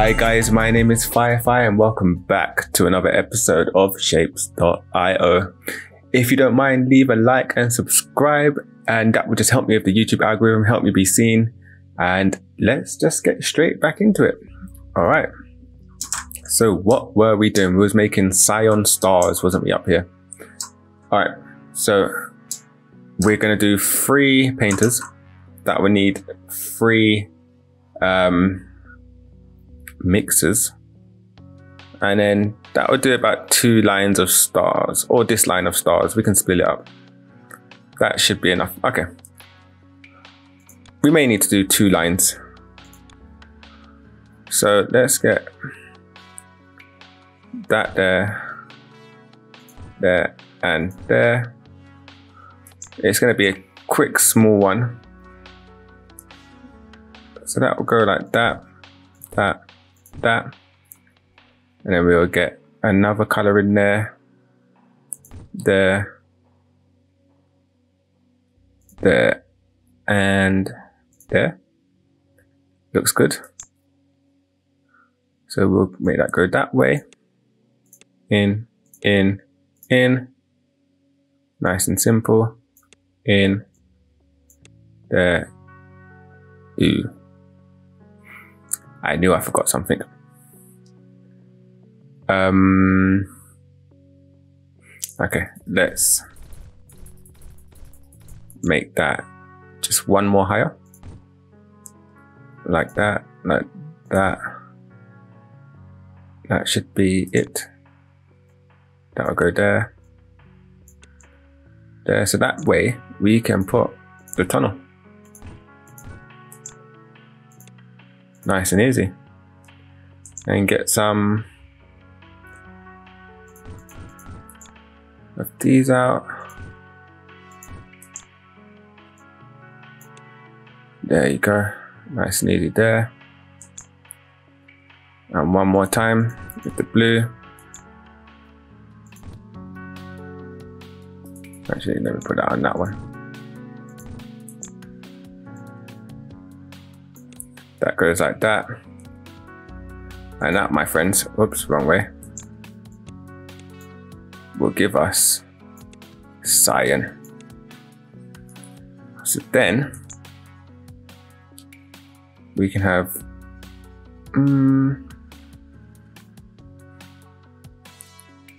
Hi guys, my name is Firephy and welcome back to another episode of Shapez.io. If you don't mind, leave a like and subscribe and that will just help me with the YouTube algorithm, help me be seen. And let's just get straight back into it. All right. So what were we doing? We was making cyan stars, wasn't we up here? All right. So we're going to do three painters that will need three um, mixers. And then that would do about two lines of stars or this line of stars. We can split it up. That should be enough. Okay. We may need to do two lines. So let's get that there, there, and there. It's going to be a quick small one. So that will go like that, that, that. And then we'll get another color in there, there, there, and there. Looks good. So we'll make that go that way. In, in, in. Nice and simple. In, there, ooh. I knew I forgot something. Um, okay, let's make that just one more higher. Like that, like that. That should be it. That'll go there. There, so that way we can put the tunnel. Nice and easy. And get some of these out. There you go. Nice and easy there. And one more time with the blue. Actually, let me put that on that one. That goes like that. And that, my friends, whoops, wrong way, will give us cyan. So then we can have um,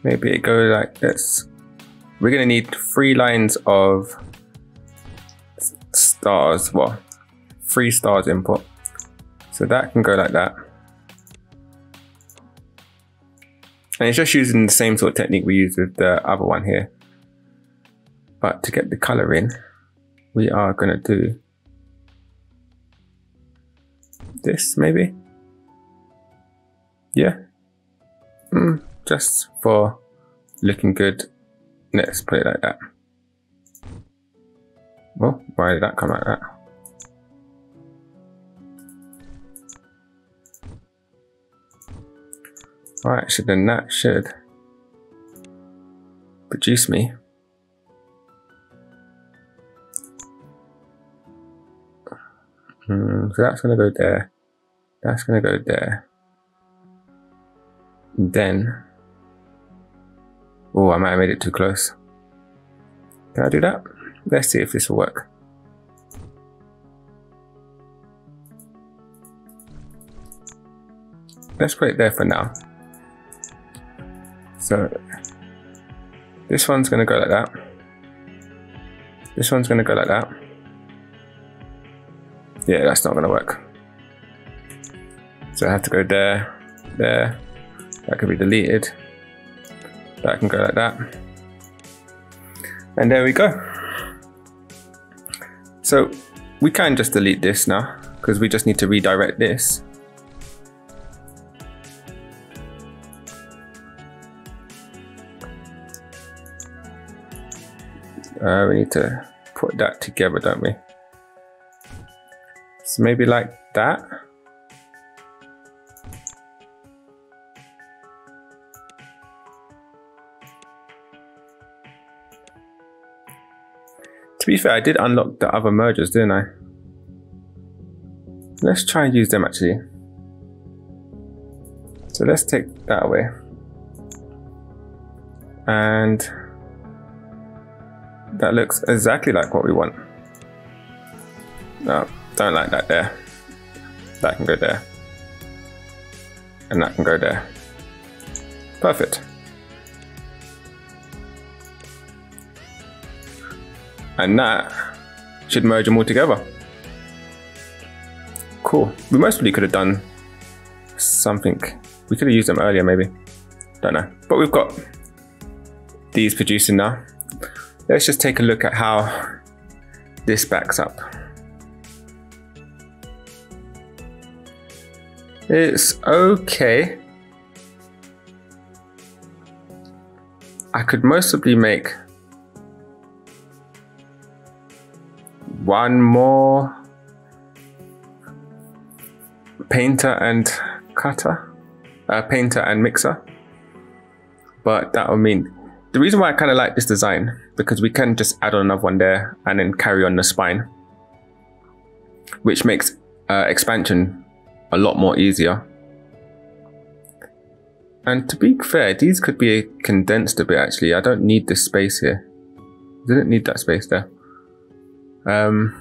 maybe it goes like this. We're gonna need three lines of stars, well, three stars input. So that can go like that. And it's just using the same sort of technique we used with the other one here. But to get the color in, we are gonna do this maybe. Yeah. Mm, just for looking good. Let's put it like that. Well, why did that come like that? Alright, so then that should produce me Hmm, so that's going to go there. That's going to go there. Then, oh, I might have made it too close. Can I do that? Let's see if this will work. Let's put it there for now. So this one's going to go like that. This one's going to go like that. Yeah, that's not going to work. So I have to go there, there. That could be deleted. That can go like that. And there we go. So we can just delete this now because we just need to redirect this. Uh, we need to put that together, don't we? So maybe like that. To be fair, I did unlock the other mergers, didn't I? Let's try and use them actually. So let's take that away. And that looks exactly like what we want. No, don't like that there. That can go there. And that can go there. Perfect. And that should merge them all together. Cool. We mostly could have done something. We could have used them earlier maybe. Don't know. But we've got these producing now. Let's just take a look at how this backs up. It's okay. I could mostly make one more painter and cutter, uh, painter and mixer. But that would mean the reason why I kind of like this design because we can just add on another one there and then carry on the spine, which makes uh, expansion a lot more easier. And to be fair, these could be condensed a bit actually. I don't need this space here. Didn't need that space there. Um,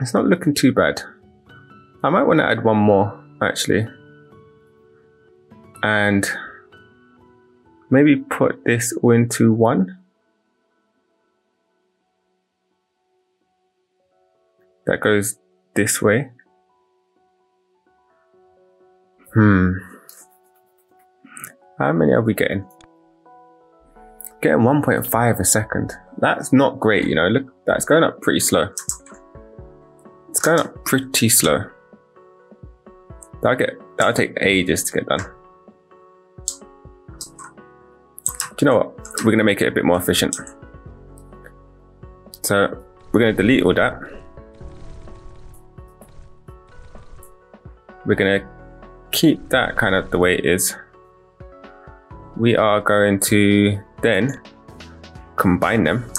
it's not looking too bad. I might want to add one more actually. And maybe put this into one. That goes this way. Hmm. How many are we getting? Getting 1.5 a second. That's not great, you know. Look, that's going up pretty slow. It's going up pretty slow. That'll get that'll take ages to get done. You know what? We're gonna make it a bit more efficient. So we're gonna delete all that. We're gonna keep that kind of the way it is. We are going to then combine them.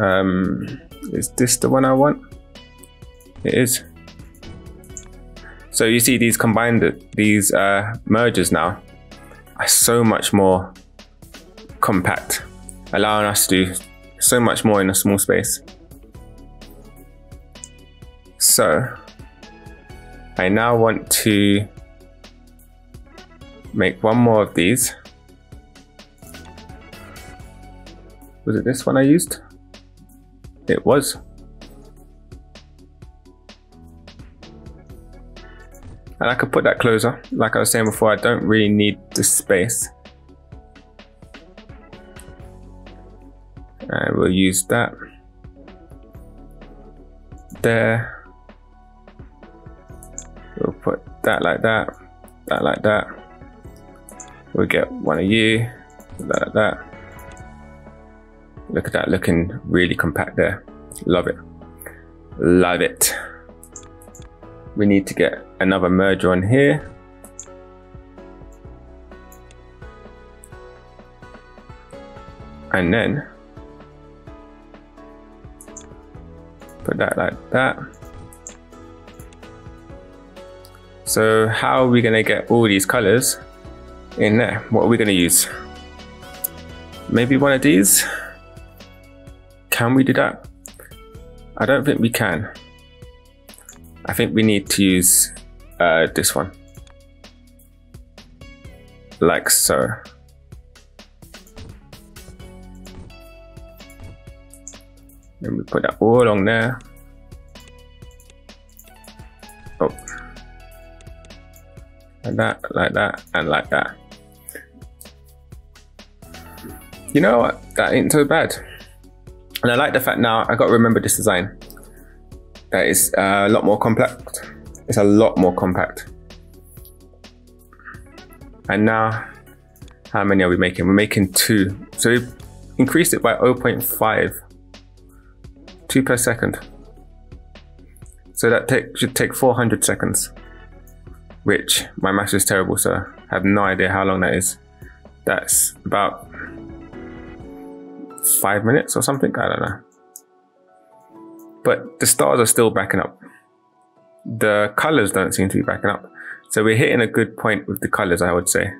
Um, is this the one I want? It is. So you see these combined, these uh, mergers now are so much more compact, allowing us to do so much more in a small space. So I now want to make one more of these. Was it this one I used? It was. And I could put that closer. Like I was saying before, I don't really need the space. And we'll use that there. We'll put that like that, that like that. We'll get one of you, that like that. Look at that looking really compact there. Love it. Love it. We need to get another merger on here. And then put that like that. So how are we gonna get all these colors in there? What are we gonna use? Maybe one of these? Can we do that? I don't think we can. I think we need to use uh, this one. Like so. Then we put that all on there. Oh like that, like that, and like that. You know what? That ain't so bad. And I like the fact now I got to remember this design. That is a lot more compact. It's a lot more compact. And now, how many are we making? We're making two. So we increased it by 0.5. Two per second. So that take, should take 400 seconds which my maths is terrible, so I have no idea how long that is. That's about five minutes or something, I don't know. But the stars are still backing up. the colors don't seem to be backing up. So we're hitting a good point with the colors, I would say.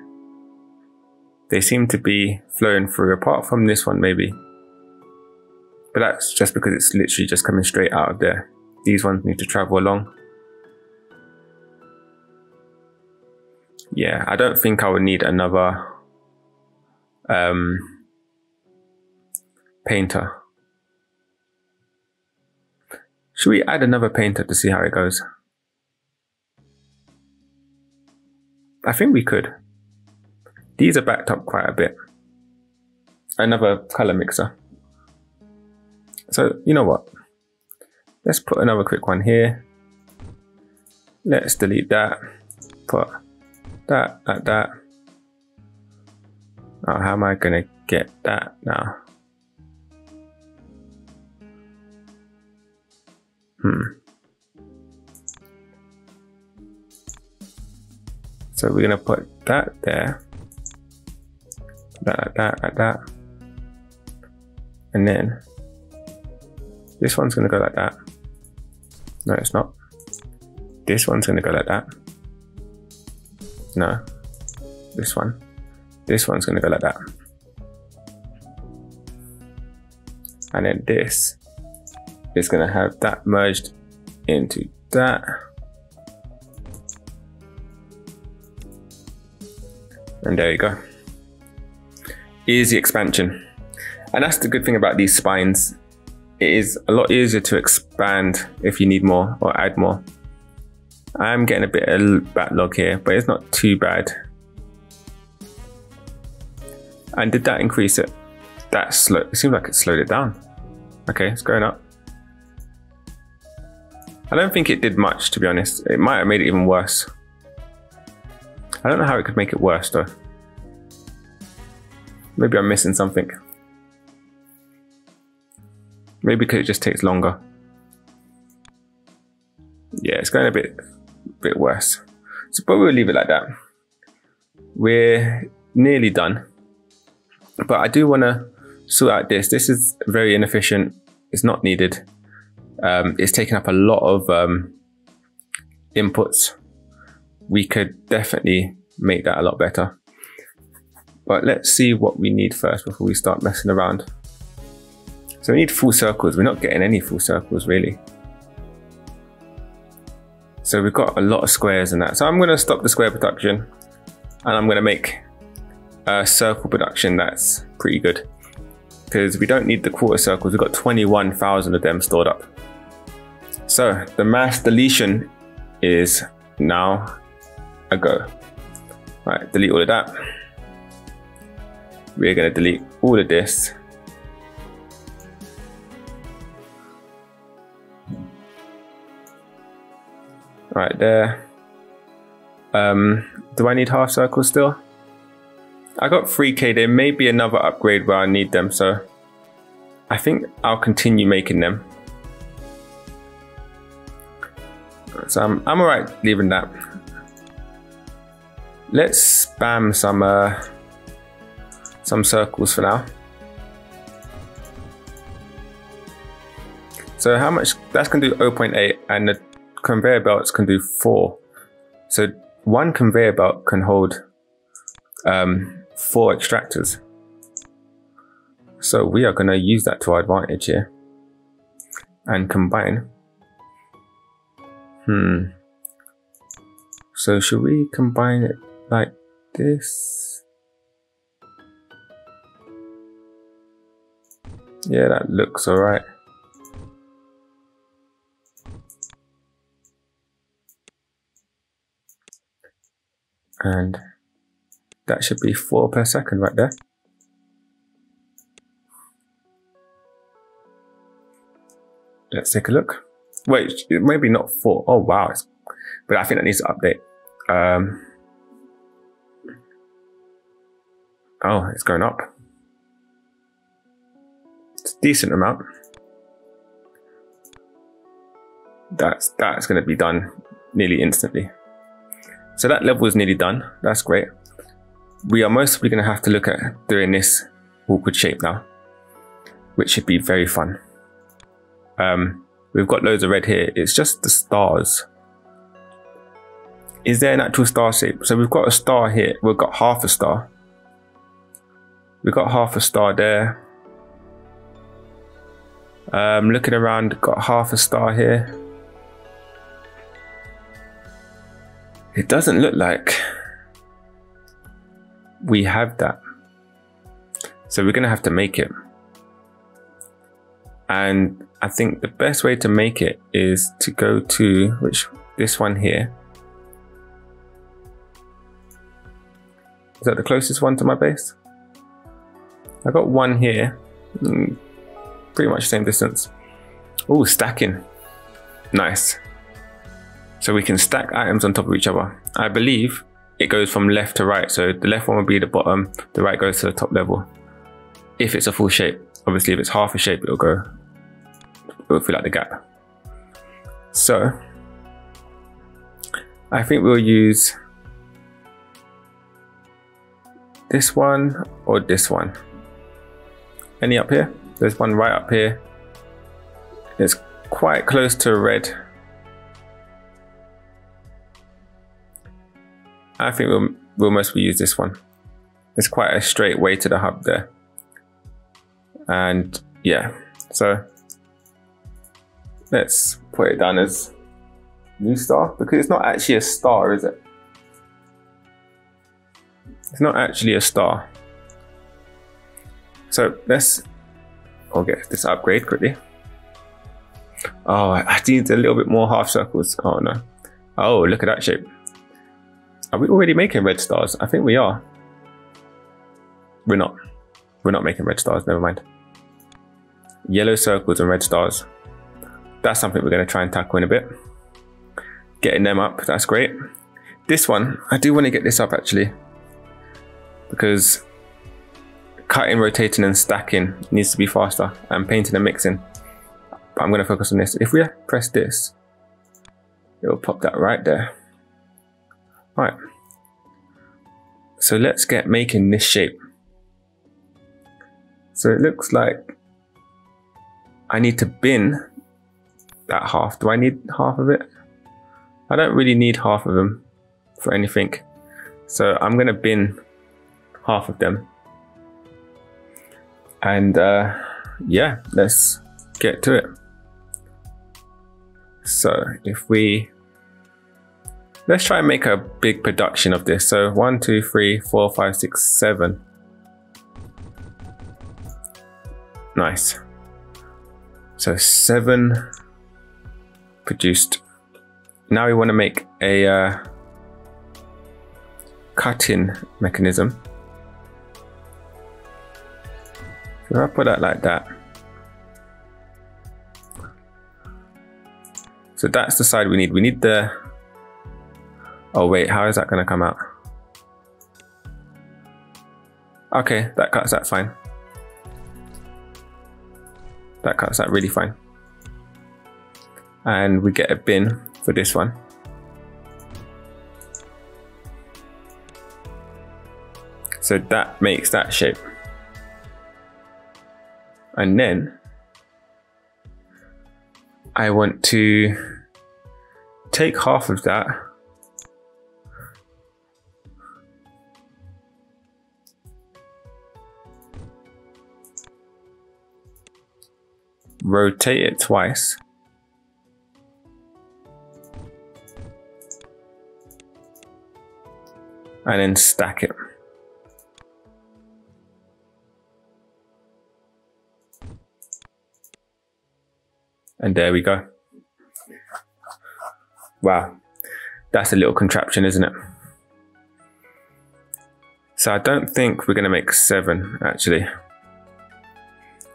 They seem to be flowing through, apart from this one, maybe. But that's just because it's literally just coming straight out of there. These ones need to travel along. Yeah, I don't think I would need another um, painter. Should we add another painter to see how it goes? I think we could. These are backed up quite a bit. Another color mixer. So, you know what? Let's put another quick one here. Let's delete that. Put that like that. Oh, how am I gonna get that now? Hmm. So we're gonna put that there, that, like that, like that, and then this one's gonna go like that. No, it's not. This one's gonna go like that. No, this one. This one's gonna go like that. And then this is going to have that merged into that. And there you go. Easy expansion. And that's the good thing about these spines. It is a lot easier to expand if you need more or add more. I'm getting a bit of backlog here, but it's not too bad. And did that increase it? That slow, it seems like it slowed it down. Okay, it's going up. I don't think it did much, to be honest. It might have made it even worse. I don't know how it could make it worse, though. Maybe I'm missing something. Maybe because it just takes longer. Yeah, it's going a bit, bit worse. So, but we'll leave it like that. We're nearly done. But I do want to sort out this. This is very inefficient. It's not needed um, it's taken up a lot of um, inputs. We could definitely make that a lot better. But let's see what we need first before we start messing around. So we need full circles. We're not getting any full circles really. So we've got a lot of squares in that. So I'm going to stop the square production and I'm going to make a circle production that's pretty good because we don't need the quarter circles. We've got 21,000 of them stored up. So the mass deletion is now a go. Right, delete all of that. We're gonna delete all of this. Right there. Um, do I need half circles still? I got 3k, there may be another upgrade where I need them, so I think I'll continue making them. So I'm, I'm alright leaving that. Let's spam some uh, some circles for now. So how much, that's gonna do 0.8 and the conveyor belts can do four. So one conveyor belt can hold um, four extractors. So we are gonna use that to our advantage here and combine Hmm. So should we combine it like this? Yeah, that looks alright. And that should be 4 per second right there. Let's take a look. Wait, maybe not four. Oh wow, but I think that needs to update. Um, oh, it's going up. It's a decent amount. That's that's going to be done nearly instantly. So that level is nearly done. That's great. We are mostly going to have to look at doing this awkward shape now, which should be very fun. Um, We've got loads of red here. It's just the stars is there an actual star shape? So we've got a star here. We've got half a star. We've got half a star there. Um, looking around, got half a star here. It doesn't look like we have that. So we're going to have to make it. And I think the best way to make it is to go to which this one here. Is that the closest one to my base? I got one here. Mm, pretty much same distance. Oh, stacking. Nice. So we can stack items on top of each other. I believe it goes from left to right. So the left one will be the bottom, the right goes to the top level. If it's a full shape. Obviously, if it's half a shape, it'll go, it'll fill out the gap. So I think we'll use this one or this one. Any up here? There's one right up here. It's quite close to red. I think we'll, we'll mostly use this one. It's quite a straight way to the hub there. And yeah, so let's put it down as new star because it's not actually a star, is it? It's not actually a star. So let's I'll get this upgrade quickly. Oh, I need a little bit more half circles. Oh no. Oh, look at that shape. Are we already making red stars? I think we are. We're not. We're not making red stars, never mind. Yellow circles and red stars. That's something we're going to try and tackle in a bit. Getting them up, that's great. This one, I do want to get this up actually. Because cutting, rotating and stacking needs to be faster and painting and mixing. But I'm going to focus on this. If we press this, it will pop that right there. All right. So let's get making this shape. So it looks like I need to bin that half. Do I need half of it? I don't really need half of them for anything. So I'm going to bin half of them and uh, yeah, let's get to it. So if we let's try and make a big production of this. So one, two, three, four, five, six, seven. Nice. So seven produced. Now we want to make a uh, cutting mechanism. So I put that like that. So that's the side we need. We need the, oh wait, how is that gonna come out? Okay, that cuts that fine. That cuts that really fine. And we get a bin for this one. So that makes that shape. And then I want to take half of that rotate it twice and then stack it. And there we go. Wow. That's a little contraption, isn't it? So I don't think we're going to make seven, actually.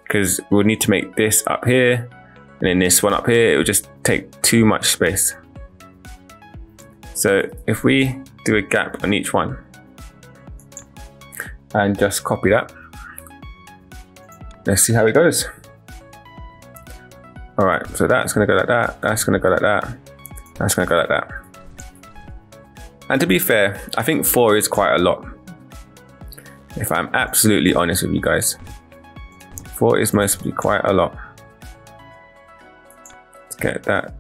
Because we'll need to make this up here. And then this one up here. It will just take too much space. So if we do a gap on each one. And just copy that. Let's see how it goes. All right, so that's gonna go like that, that's gonna go like that, that's gonna go like that. And to be fair, I think four is quite a lot. If I'm absolutely honest with you guys. Four is mostly quite a lot. Let's get that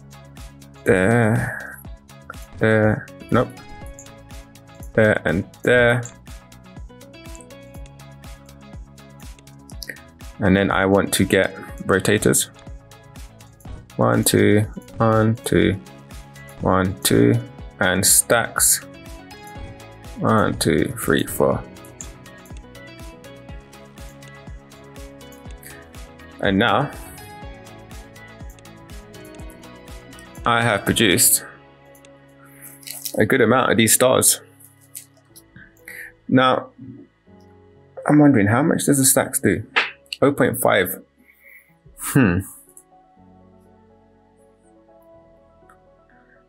there, there, Nope. There and there. And then I want to get rotators. One, two, one, two, one, two, and stacks. One, two, three, four. And now I have produced a good amount of these stars. Now, I'm wondering how much does the stacks do? 0.5. Hmm.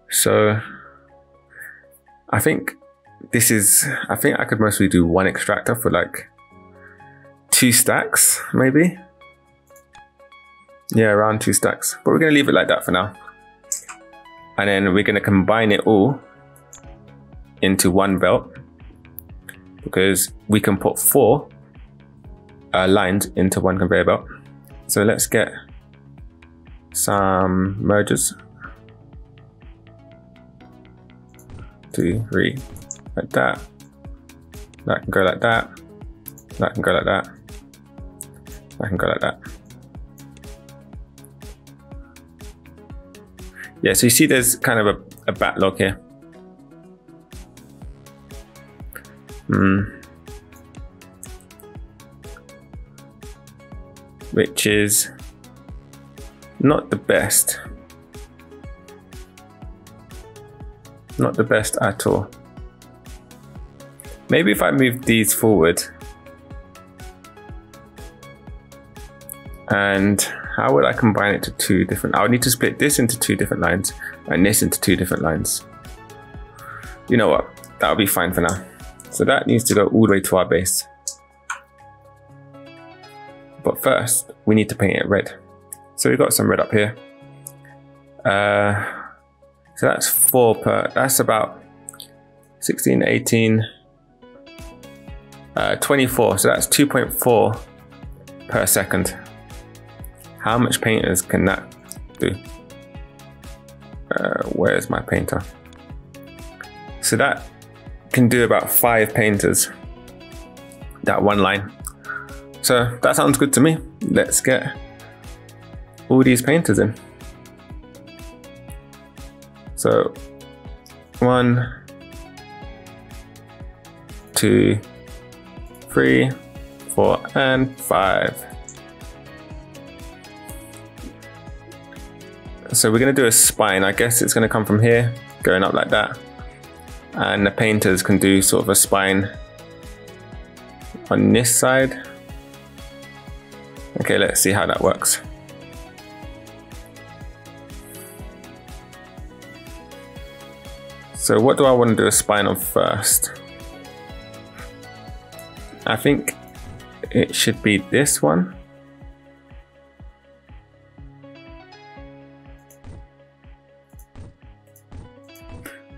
So I think this is, I think I could mostly do one extractor for like two stacks, maybe. Yeah, around two stacks. But we're going to leave it like that for now. And then we're going to combine it all into one belt because we can put four uh, lines into one conveyor belt. So let's get some mergers. Two, three, like that. That can go like that. That can go like that. That can go like that. Yeah, so you see there's kind of a, a backlog here. Hmm. Which is not the best. Not the best at all. Maybe if I move these forward and how would I combine it to two different, I would need to split this into two different lines and this into two different lines. You know what, that'll be fine for now. So that needs to go all the way to our base. But first, we need to paint it red. So we've got some red up here. Uh, so that's four per, that's about 16, 18, uh, 24. So that's 2.4 per second. How much painters can that do? Uh, where's my painter? So that can do about five painters that one line. So that sounds good to me. Let's get all these painters in. So one, two, three, four, and five. So we're gonna do a spine. I guess it's gonna come from here, going up like that and the painters can do sort of a spine on this side. Okay, let's see how that works. So what do I want to do a spine on first? I think it should be this one.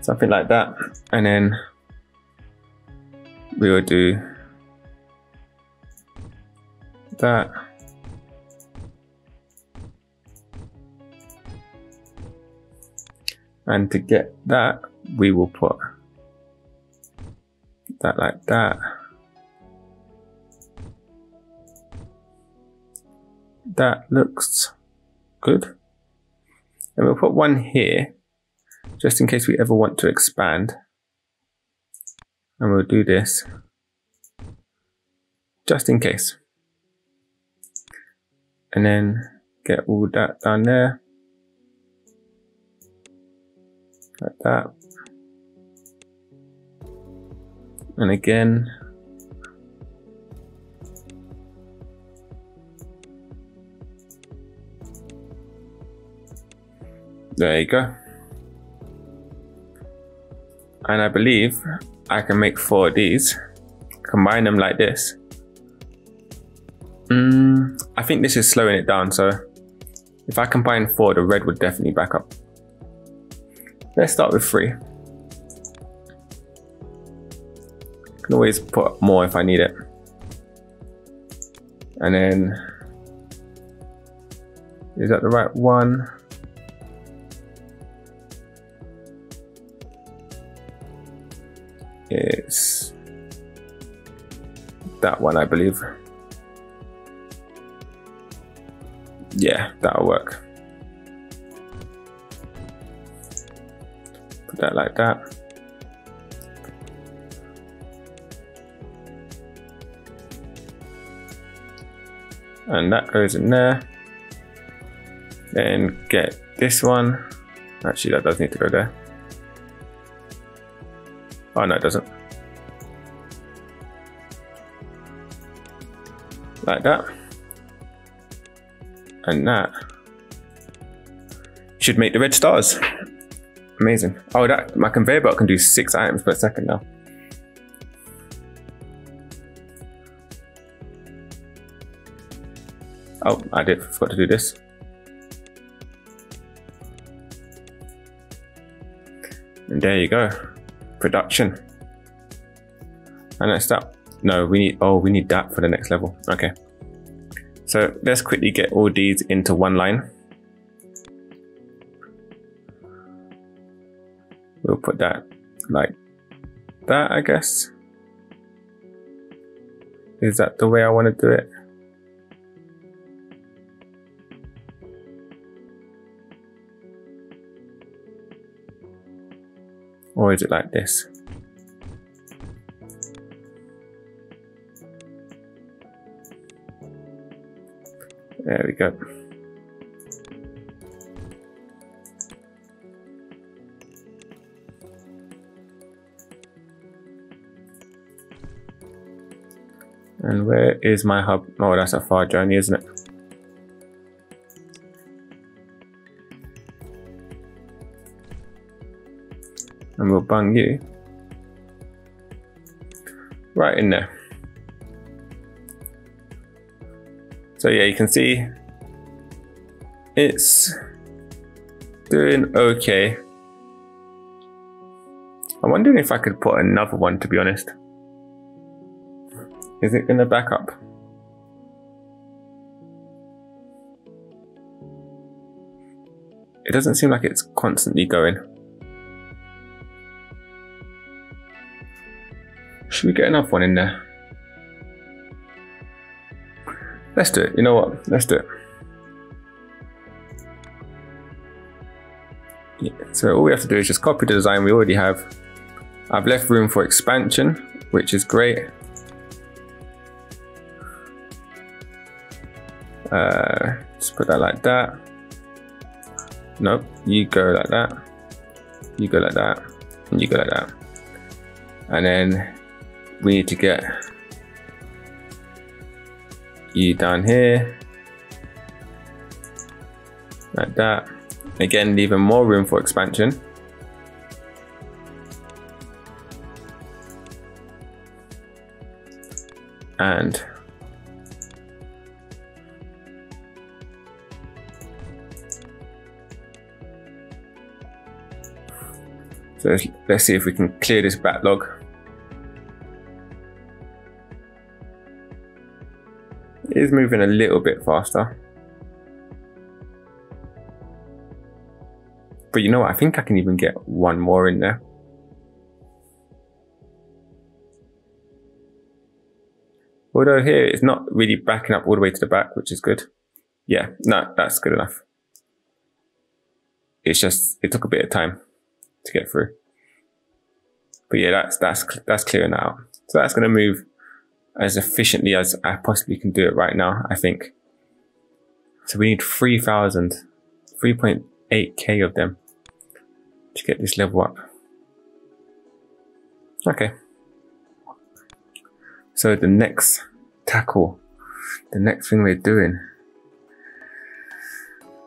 Something like that. And then we will do that. And to get that we will put that like that. That looks good. And we'll put one here just in case we ever want to expand. And we'll do this just in case. And then get all that down there. Like that. And again, there you go and I believe I can make four of these, combine them like this. Mm, I think this is slowing it down, so if I combine four, the red would definitely back up. Let's start with three. Can always put more if I need it. And then, is that the right one? Is that one, I believe. Yeah, that'll work. Put that like that. And that goes in there. Then get this one. Actually, that does need to go there. Oh, no, it doesn't. Like that. And that should make the red stars. Amazing. Oh, that my conveyor belt can do six items per second now. Oh, I did forgot to do this. And there you go. Production. And let's start. No, we need, oh, we need that for the next level. Okay. So let's quickly get all these into one line. We'll put that like that, I guess. Is that the way I want to do it? Or is it like this? There we go. And where is my hub? Oh, that's a far journey, isn't it? And we'll bang you right in there. So yeah, you can see it's doing okay. I'm wondering if I could put another one to be honest. Is it gonna back up? It doesn't seem like it's constantly going. Should we get another one in there? Let's do it. You know what? Let's do it. Yeah, so all we have to do is just copy the design we already have. I've left room for expansion, which is great. Uh, just put that like that. Nope, you go like that. You go like that. And you go like that. And then we need to get you down here. Like that. Again leaving more room for expansion. And so let's, let's see if we can clear this backlog It is moving a little bit faster. But you know what? I think I can even get one more in there. Although here it's not really backing up all the way to the back, which is good. Yeah, no, that's good enough. It's just, it took a bit of time to get through. But yeah, that's, that's, that's clearing out. So that's going to move as efficiently as I possibly can do it right now, I think. So we need 3,000, 3.8k of them to get this level up. Okay. So the next tackle, the next thing we're doing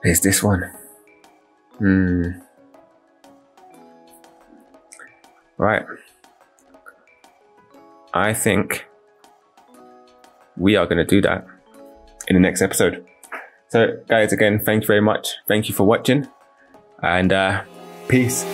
is this one. Hmm. Right. I think we are going to do that in the next episode. So guys, again, thank you very much. Thank you for watching and uh, peace.